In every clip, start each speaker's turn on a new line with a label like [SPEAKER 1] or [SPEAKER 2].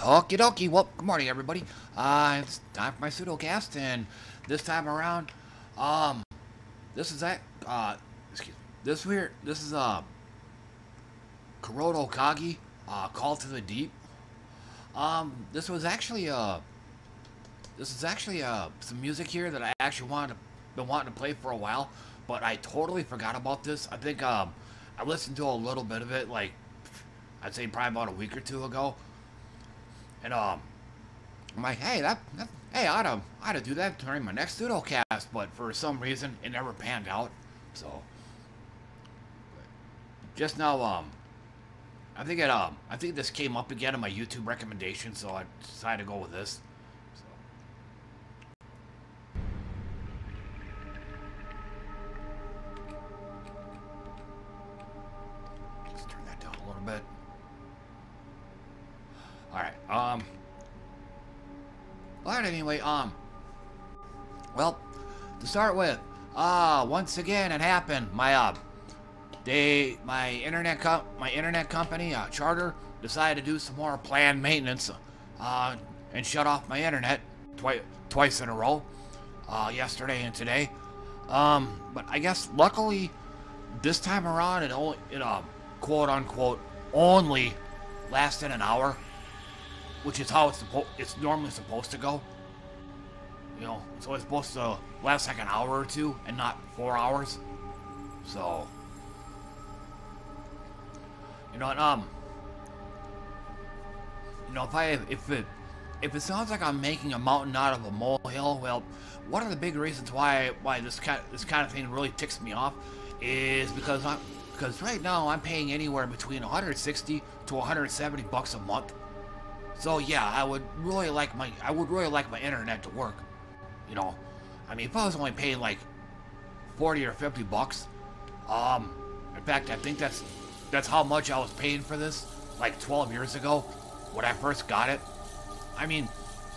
[SPEAKER 1] Okie dokie. Well, good morning, everybody. Uh, it's time for my pseudocast, and this time around, um, this is that, uh, excuse me. This weird, this is, uh, Kuroda Kagi, uh, Call to the Deep. Um, this was actually, uh, this is actually, uh, some music here that I actually wanted to, been wanting to play for a while, but I totally forgot about this. I think, um, I listened to a little bit of it, like, I'd say probably about a week or two ago. And um, I'm like, hey, that, that hey, I ought to, I ought to do that during my next pseudocast, but for some reason it never panned out. So just now, um, I think it, um, I think this came up again in my YouTube recommendation, so I decided to go with this. Start with, ah, uh, once again it happened. My, uh, they, my internet co my internet company, uh, Charter, decided to do some more planned maintenance, uh, and shut off my internet twice twice in a row, uh, yesterday and today. Um, but I guess luckily, this time around it only, it, um, quote unquote, only lasted an hour which is how it's supposed it's normally supposed to go. You know, it's supposed to last like an hour or two and not four hours. So you know, um you know if I if it if it sounds like I'm making a mountain out of a molehill, well, one of the big reasons why why this kind this kind of thing really ticks me off is because I'm because right now I'm paying anywhere between 160 to 170 bucks a month so yeah, I would really like my I would really like my internet to work. You know, I mean, if I was only paying like 40 or 50 bucks, um, in fact, I think that's that's how much I was paying for this like 12 years ago when I first got it. I mean,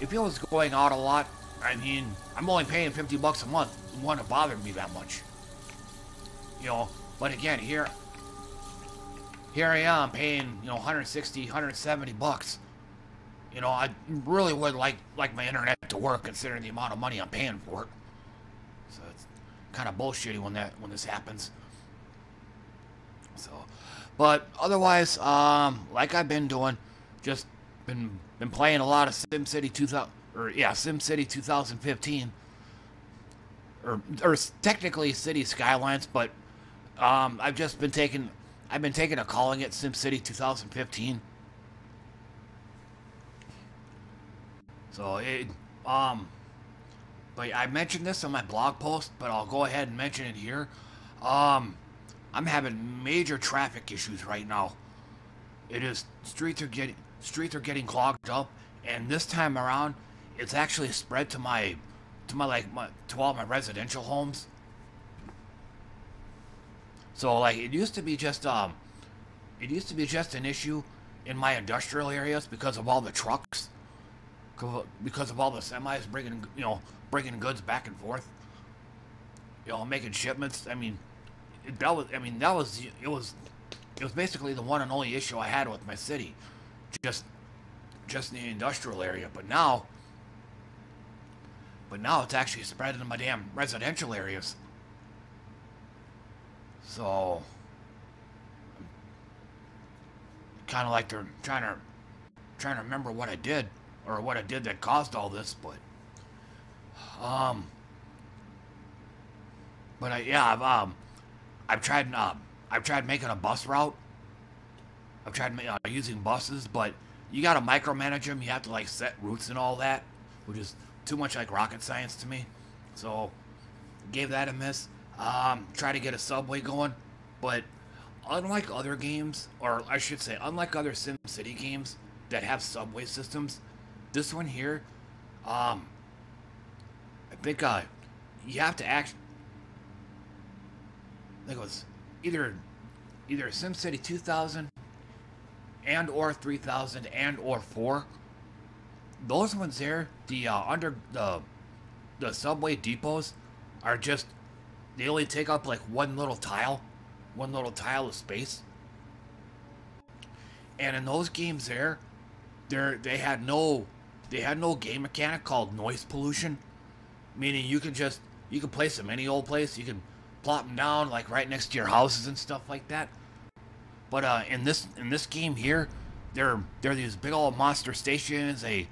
[SPEAKER 1] if it was going out a lot, I mean, I'm only paying 50 bucks a month. It wouldn't have bothered me that much. You know, but again, here here I am paying, you know, 160, 170 bucks you know, I really would like like my internet to work considering the amount of money I'm paying for it. So it's kind of bullshitty when that when this happens. So, but otherwise, um, like I've been doing, just been been playing a lot of SimCity 2000 or yeah, SimCity 2015 or or technically City Skylines, but um, I've just been taking I've been taking a calling it SimCity 2015. So it, um, but I mentioned this on my blog post, but I'll go ahead and mention it here. Um, I'm having major traffic issues right now. It is streets are getting streets are getting clogged up, and this time around, it's actually spread to my to my like my, to all my residential homes. So like it used to be just um, it used to be just an issue in my industrial areas because of all the trucks because of all the semis bringing, you know, bringing goods back and forth. You know, making shipments. I mean, that was, I mean, that was, it was, it was basically the one and only issue I had with my city, just, just in the industrial area. But now, but now it's actually spread into my damn residential areas. So, kind of like they're trying to, trying to remember what I did or what I did that caused all this, but um, but I yeah I've um I've tried uh, I've tried making a bus route. I've tried uh, using buses, but you gotta micromanage them. You have to like set routes and all that, which is too much like rocket science to me. So gave that a miss. Um, try to get a subway going, but unlike other games, or I should say, unlike other SimCity games that have subway systems, this one here, um, I think uh, you have to act. I think it was either either SimCity 2000 and or 3000 and or 4. Those ones there, the uh, under the the subway depots are just they only take up like one little tile, one little tile of space. And in those games there, there they had no they had an old game mechanic called noise pollution, meaning you can just you can place them any old place. You can plop them down like right next to your houses and stuff like that. But uh, in this in this game here, they're they're these big old monster stations. They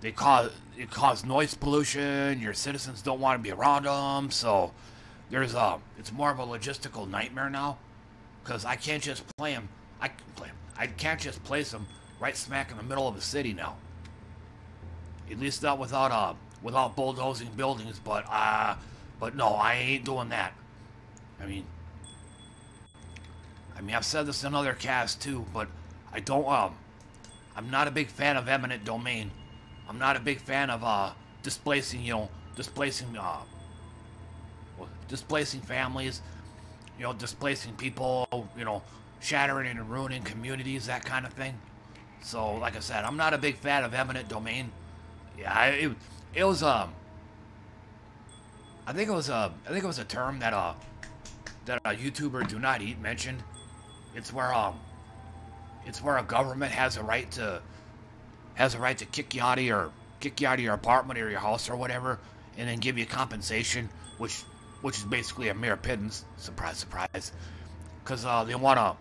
[SPEAKER 1] they cause it cause noise pollution. Your citizens don't want to be around them, so there's a uh, it's more of a logistical nightmare now, because I can't just play them. I can play them. I can't just place them right smack in the middle of the city now. At least not without uh without bulldozing buildings. But uh, but no, I ain't doing that. I mean, I mean I've said this in other casts too, but I don't um. I'm not a big fan of eminent domain. I'm not a big fan of uh, displacing, you know, displacing, uh, displacing families, you know, displacing people, you know, shattering and ruining communities, that kind of thing. So, like I said, I'm not a big fan of eminent domain. Yeah, it, it was um, I think it was a, I think it was a term that uh, that a YouTuber do not eat mentioned. It's where um, it's where a government has a right to has a right to kick you out of your kick you out of your apartment or your house or whatever, and then give you compensation, which which is basically a mere pittance. Surprise, surprise, because uh, they wanna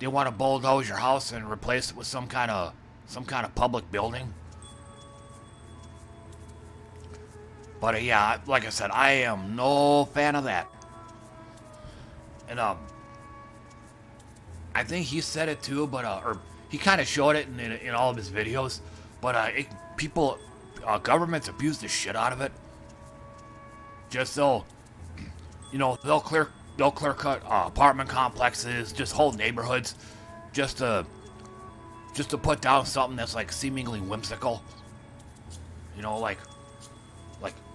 [SPEAKER 1] they wanna bulldoze your house and replace it with some kind of some kind of public building. But uh, yeah, like I said, I am no fan of that. And um, I think he said it too, but uh, or he kind of showed it in, in, in, all of his videos. But uh, it, people, uh, governments abuse the shit out of it. Just so, you know, they'll clear they'll clear cut uh, apartment complexes, just whole neighborhoods, just to just to put down something that's like seemingly whimsical. You know, like like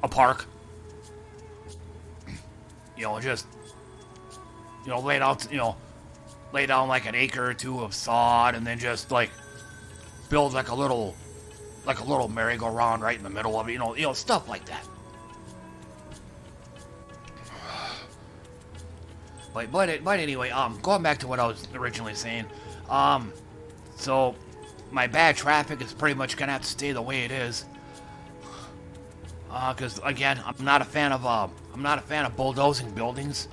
[SPEAKER 1] a park. You know, just you know, laid out, you know, lay down like an acre or two of sod and then just like build like a little like a little merry-go-round right in the middle of it, you know, you know, stuff like that. But but but anyway, um, going back to what I was originally saying, um, so my bad traffic is pretty much gonna have to stay the way it is. Uh, cause again, I'm not a fan of uh, I'm not a fan of bulldozing buildings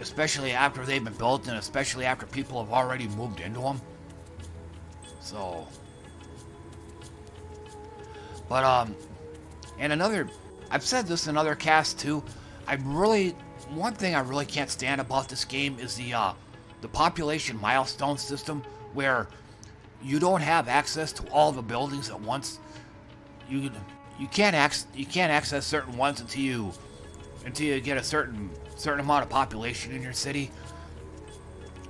[SPEAKER 1] especially after they've been built and especially after people have already moved into them. So, but um, and another, I've said this in other casts too. I really, one thing I really can't stand about this game is the uh, the population milestone system where you don't have access to all the buildings at once. You you can't access you can't access certain ones until you until you get a certain certain amount of population in your city.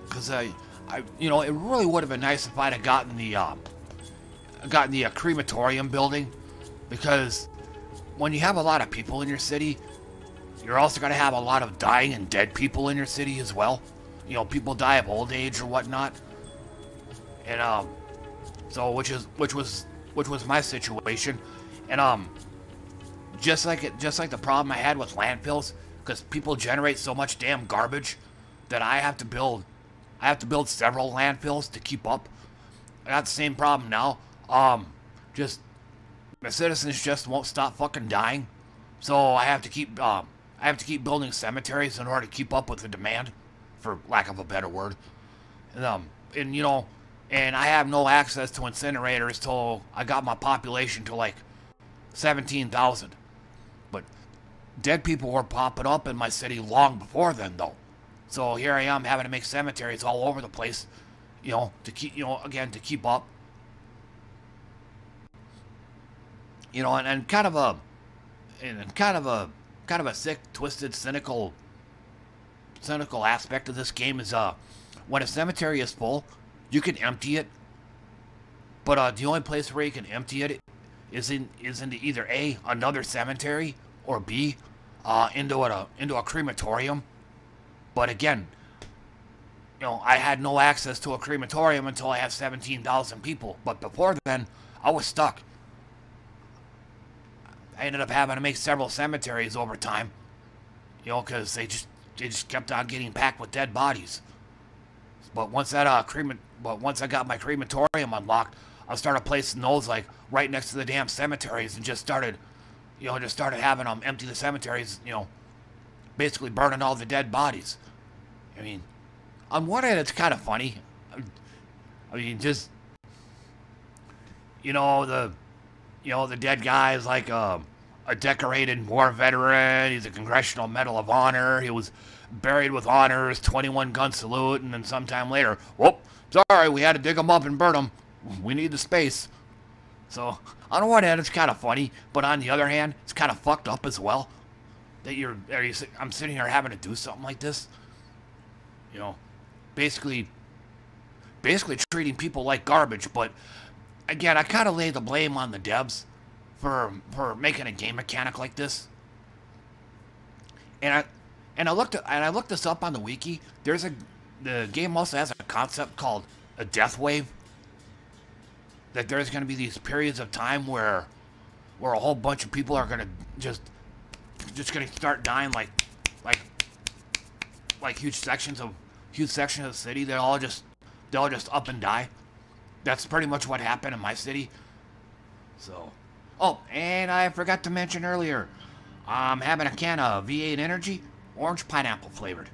[SPEAKER 1] Because I, I, you know, it really would have been nice if I'd have gotten the, uh, gotten the uh, crematorium building, because when you have a lot of people in your city, you're also going to have a lot of dying and dead people in your city as well. You know, people die of old age or whatnot. And um, so which is which was which was my situation, and um, just like it, just like the problem I had with landfills, because people generate so much damn garbage that I have to build. I have to build several landfills to keep up. I got the same problem now. Um, just my citizens just won't stop fucking dying, so I have to keep um, I have to keep building cemeteries in order to keep up with the demand, for lack of a better word. And um, and you know, and I have no access to incinerators till I got my population to like seventeen thousand But dead people were popping up in my city long before then, though. So here I am having to make cemeteries all over the place, you know, to keep, you know, again, to keep up. You know, and, and kind of a, and kind of a, kind of a sick, twisted, cynical, cynical aspect of this game is, uh, when a cemetery is full, you can empty it, but, uh, the only place where you can empty it is in, is into either A, another cemetery, or B, uh, into a into a crematorium. But again, you know, I had no access to a crematorium until I had 17,000 people. But before then, I was stuck. I ended up having to make several cemeteries over time. You know, because they just they just kept on getting packed with dead bodies. But once that uh crema, but once I got my crematorium unlocked, I started placing those like right next to the damn cemeteries and just started, you know, just started having them empty the cemeteries, you know, basically burning all the dead bodies. I mean, on one hand, it's kind of funny. I mean, just you know the, you know the dead guy is like a, a decorated war veteran. He's a Congressional Medal of Honor. He was buried with honors, 21 gun salute, and then sometime later, whoop, sorry, we had to dig him up and burn him. We need the space. So on one hand, it's kind of funny, but on the other hand, it's kind of fucked up as well. That you're, you, I'm sitting here having to do something like this. You know, basically, basically treating people like garbage. But again, I kind of lay the blame on the devs for for making a game mechanic like this. And I and I looked and I looked this up on the wiki. There's a the game also has a concept called a death wave. That there's going to be these periods of time where where a whole bunch of people are going to just just going to start dying like like like huge sections of huge sections of the city. They all just they all just up and die. That's pretty much what happened in my city. So, oh, and I forgot to mention earlier, I'm having a can of V8 Energy, orange pineapple flavored.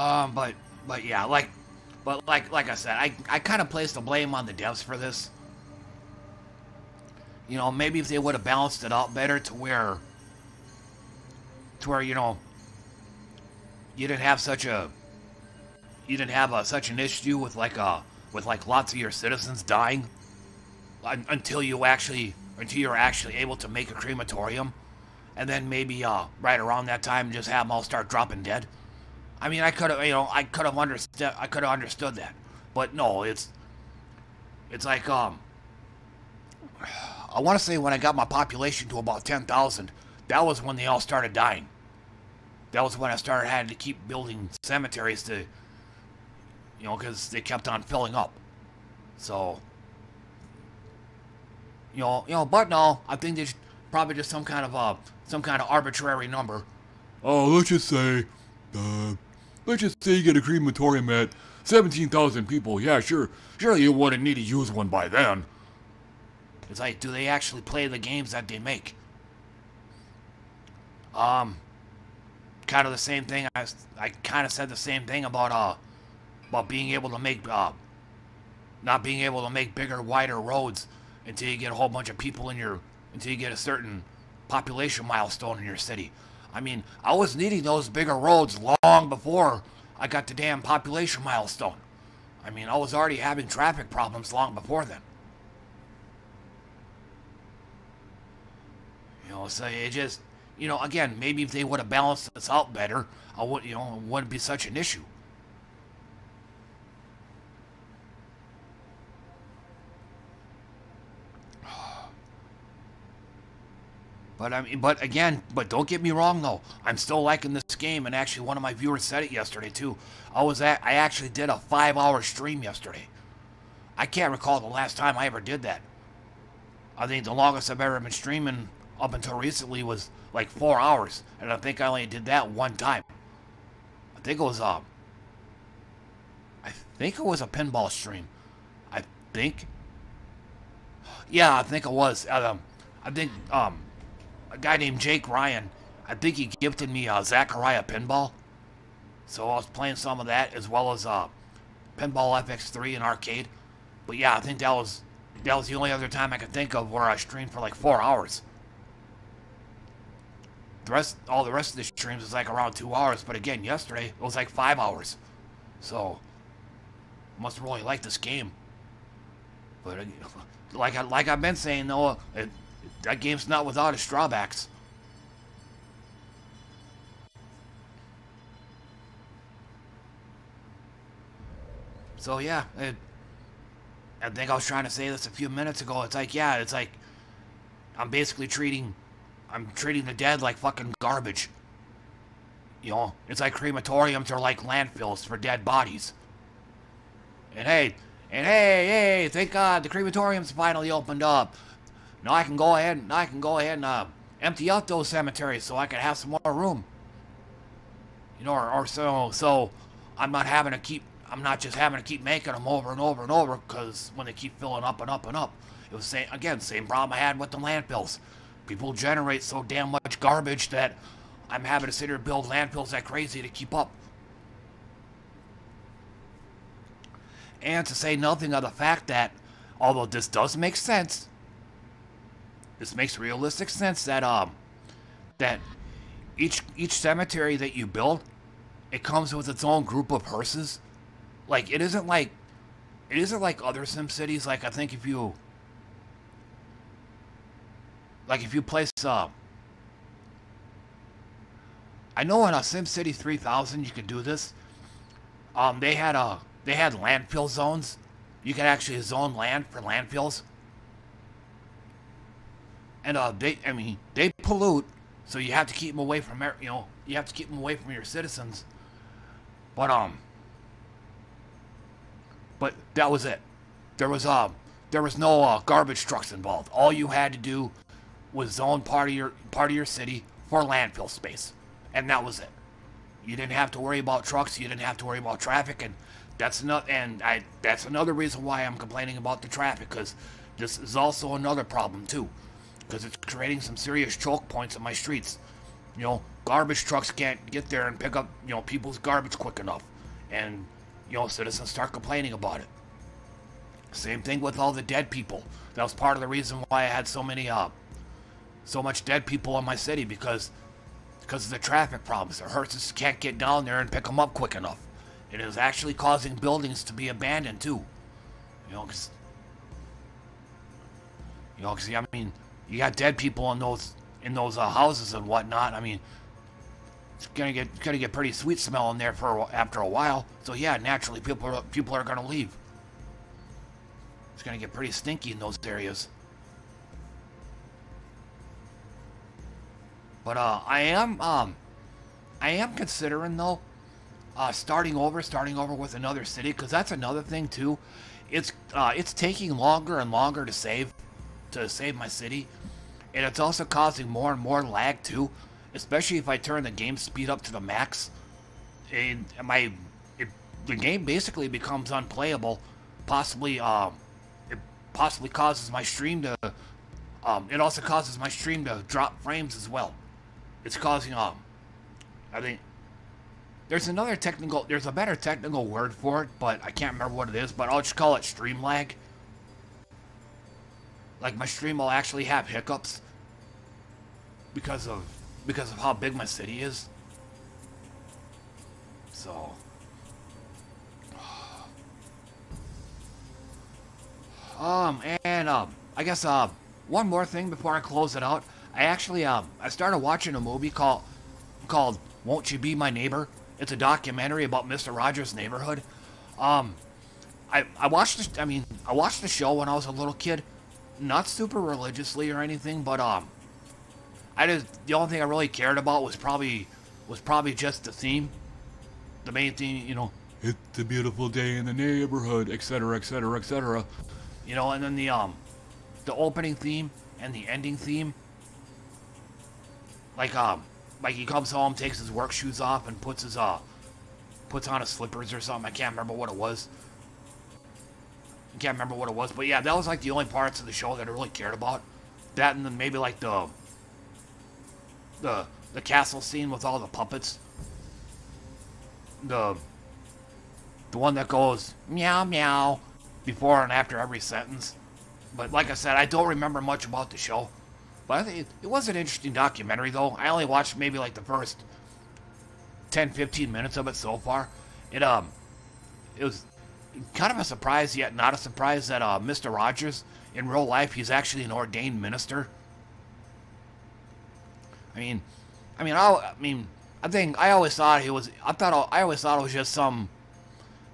[SPEAKER 1] Um, but but yeah, like but like like I said, I I kind of placed the blame on the devs for this. You know, maybe if they would have balanced it out better to where to where you know you didn't have such a you didn't have a, such an issue with like a uh, with like lots of your citizens dying until you actually until you're actually able to make a crematorium and then maybe uh right around that time just have them all start dropping dead. I mean, I could have, you know, I could have understood, I could have understood that, but no, it's, it's like, um, I want to say when I got my population to about ten thousand, that was when they all started dying. That was when I started having to keep building cemeteries to, you know, because they kept on filling up. So, you know, you know, but no, I think there's probably just some kind of uh, some kind of arbitrary number.
[SPEAKER 2] Oh, let's just say, uh, Let's just say you get a crematorium at 17,000 people. Yeah, sure. Surely you wouldn't need to use one by then.
[SPEAKER 1] It's like, do they actually play the games that they make? Um, kind of the same thing. I, I kind of said the same thing about, uh, about being able to make, uh, not being able to make bigger, wider roads until you get a whole bunch of people in your, until you get a certain population milestone in your city. I mean, I was needing those bigger roads long before I got the damn population milestone. I mean, I was already having traffic problems long before then. You know, so it just, you know, again, maybe if they would have balanced this out better, I would, you know, it wouldn't be such an issue. But I mean, but again, but don't get me wrong though. I'm still liking this game, and actually, one of my viewers said it yesterday too. I was at, I actually did a five-hour stream yesterday. I can't recall the last time I ever did that. I think the longest I've ever been streaming up until recently was like four hours, and I think I only did that one time. I think it was um. I think it was a pinball stream. I think. Yeah, I think it was. Um, I think um a guy named Jake Ryan. I think he gifted me a uh, Zaccaria pinball. So I was playing some of that as well as uh, Pinball FX3 in arcade. But yeah, I think that was that was the only other time I could think of where I streamed for like four hours. The rest, all the rest of the streams was like around two hours. But again, yesterday it was like five hours. So must really like this game. But like I, like I've been saying though, it, that game's not without its drawbacks. So yeah, it, I think I was trying to say this a few minutes ago. It's like, yeah, it's like I'm basically treating I'm treating the dead like fucking garbage. You know, it's like crematoriums are like landfills for dead bodies. And hey, and hey, hey, thank God the crematorium's finally opened up. Now I can go ahead, now I can go ahead and uh, empty out those cemeteries so I can have some more room. You know, or, or so, so I'm not having to keep, I'm not just having to keep making them over and over and over because when they keep filling up and up and up. It was same, again, same problem I had with the landfills. People generate so damn much garbage that I'm having to sit here and build landfills that crazy to keep up. And to say nothing of the fact that, although this does make sense, this makes realistic sense that um that each each cemetery that you build, it comes with its own group of hearses. Like it isn't like it isn't like other Sim cities. Like I think if you like if you place uh I know in a SimCity 3000 you could do this. Um, they had a they had landfill zones. You could actually zone land for landfills. And uh, they, I mean, they pollute, so you have to keep them away from, you know, you have to keep them away from your citizens. But um, but that was it. There was um, there was no uh, garbage trucks involved. All you had to do was zone part of your part of your city for landfill space, and that was it. You didn't have to worry about trucks. You didn't have to worry about traffic, and that's not. And I that's another reason why I'm complaining about the traffic, because this is also another problem too, because it's creating some serious choke points in my streets. You know, garbage trucks can't get there and pick up you know people's garbage quick enough, and you know citizens start complaining about it. Same thing with all the dead people. That was part of the reason why I had so many uh, so much dead people in my city because because of the traffic problems. The hearses can't get down there and pick them up quick enough. It is actually causing buildings to be abandoned too. You know, cause you know, cause I mean, you got dead people in those in those uh, houses and whatnot. I mean, it's gonna get gonna get pretty sweet smell in there for after a while. So yeah, naturally people are, people are gonna leave. It's gonna get pretty stinky in those areas. But uh, I am um, I am considering though, uh, starting over, starting over with another city, because that's another thing too. It's uh, it's taking longer and longer to save, to save my city, and it's also causing more and more lag too, especially if I turn the game speed up to the max. And my it, the game basically becomes unplayable. Possibly, um, it possibly causes my stream to. Um, it also causes my stream to drop frames as well it's causing um I think there's another technical there's a better technical word for it, but I can't remember what it is, but I'll just call it stream lag. Like my stream will actually have hiccups because of because of how big my city is. So um and um I guess uh one more thing before I close it out. I actually um I started watching a movie called called Won't You Be My Neighbor. It's a documentary about Mr. Rogers' neighborhood. Um, I I watched this, I mean I watched the show when I was a little kid, not super religiously or anything, but um, I just the only thing I really cared about was probably was probably just the theme, the main theme, you know.
[SPEAKER 2] It's a beautiful day in the neighborhood, etc., etc., etc.
[SPEAKER 1] You know, and then the um, the opening theme and the ending theme like um, like he comes home, takes his work shoes off, and puts his uh, puts on his slippers or something. I can't remember what it was. I can't remember what it was, but yeah, that was like the only parts of the show that I really cared about. That and then maybe like the the the castle scene with all the puppets. The the one that goes meow meow before and after every sentence. But like I said, I don't remember much about the show. But I think it was an interesting documentary, though. I only watched maybe like the first 10, 15 minutes of it so far. It um, it was kind of a surprise, yet not a surprise that uh, Mr. Rogers, in real life, he's actually an ordained minister. I mean, I mean, I, I mean, I think I always thought he was. I thought I always thought it was just some.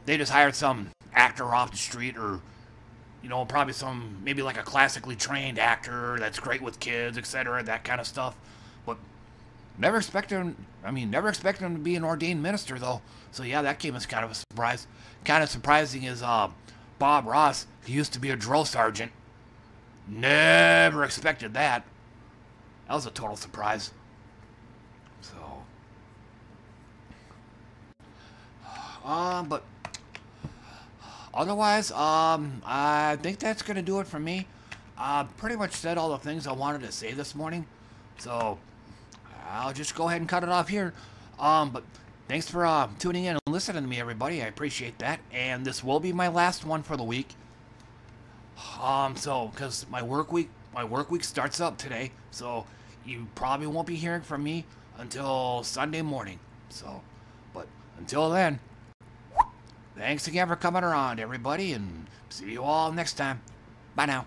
[SPEAKER 1] They just hired some actor off the street or you know, probably some, maybe like a classically trained actor that's great with kids, etc., that kind of stuff. But never expected him, I mean, never expected him to be an ordained minister, though. So, yeah, that came as kind of a surprise. Kind of surprising is uh, Bob Ross, he used to be a drill sergeant. Never expected that. That was a total surprise. So, um, but otherwise, um, I think that's gonna do it for me. I pretty much said all the things I wanted to say this morning, so I'll just go ahead and cut it off here. Um, but thanks for uh, tuning in and listening to me, everybody. I appreciate that. And this will be my last one for the week. Um, so because my work week, my work week starts up today, so you probably won't be hearing from me until Sunday morning. So, but until then, thanks again for coming around, everybody, and see you all next time. Bye now.